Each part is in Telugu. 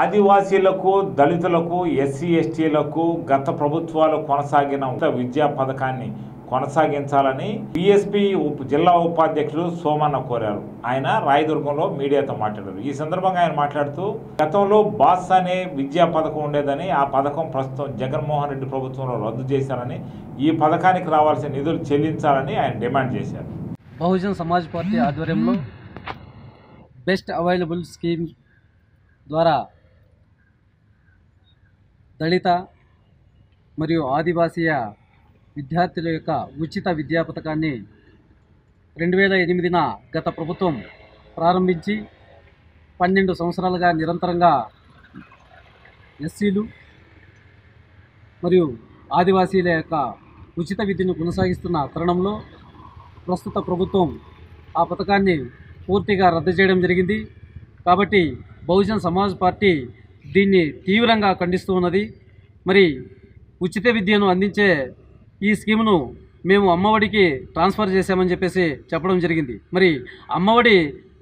ఆదివాసీలకు దళితులకు ఎస్సీ ఎస్టీలకు గత ప్రభుత్వాలు కొనసాగిన విద్యా పథకాన్ని కొనసాగించాలని బీఎస్పీ ఉప జిల్లా ఉపాధ్యక్షుడు సోమన్న కోరారు. ఆయన రాయదుర్గంలో మీడియాతో మాట్లాడారు. ఈ సందర్భంగా ఆయన మాట్లాడుతూ గతంలో బాస్ అనే విద్యా పథకం ఉండేదని ఆ పథకం ప్రస్తుతం జగన్మోహన్ రెడ్డి ప్రభుత్వంలో రద్దు చేశారని ఈ పథకానికి రావాల్సిన నిధులు చెల్లించాలని ఆయన డిమాండ్ చేశారు. బహుజన్ సమాజ్ పార్టీ ఆధ్వర్యంలో బెస్ట్ అవైలబుల్ స్కీమ్ ద్వారా దళిత మరియు ఆదివాసీయ విద్యార్థుల యొక్క ఉచిత విద్యా పథకాన్ని రెండు వేల ఎనిమిదిన గత ప్రభుత్వం ప్రారంభించి పన్నెండు సంవత్సరాలుగా నిరంతరంగా ఎస్సీలు మరియు ఆదివాసీల యొక్క ఉచిత విద్యను కొనసాగిస్తున్న తరుణంలో ప్రస్తుత ప్రభుత్వం ఆ పథకాన్ని పూర్తిగా రద్దు చేయడం జరిగింది. కాబట్టి బహుజన్ సమాజ్ పార్టీ దీన్ని తీవ్రంగా ఖండిస్తూ ఉన్నది. మరి ఉచిత విద్యను అందించే ఈ స్కీమును మేము అమ్మఒడికి ట్రాన్స్ఫర్ చేశామని చెప్పేసి చెప్పడం జరిగింది. మరి అమ్మఒడి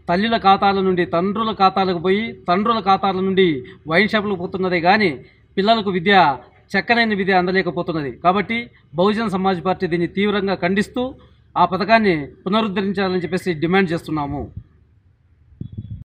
తల్లుల ఖాతాల నుండి తండ్రుల ఖాతాలకు పోయి తండ్రుల ఖాతాల నుండి వైన్ షాపులకు పోతున్నదే కానీ పిల్లలకు విద్య చక్కనైన విద్య అందలేకపోతున్నది. కాబట్టి బహుజన సమాజ్ పార్టీ దీన్ని తీవ్రంగా ఖండిస్తూ ఆ పథకాన్ని పునరుద్ధరించాలని చెప్పేసి డిమాండ్ చేస్తున్నాము.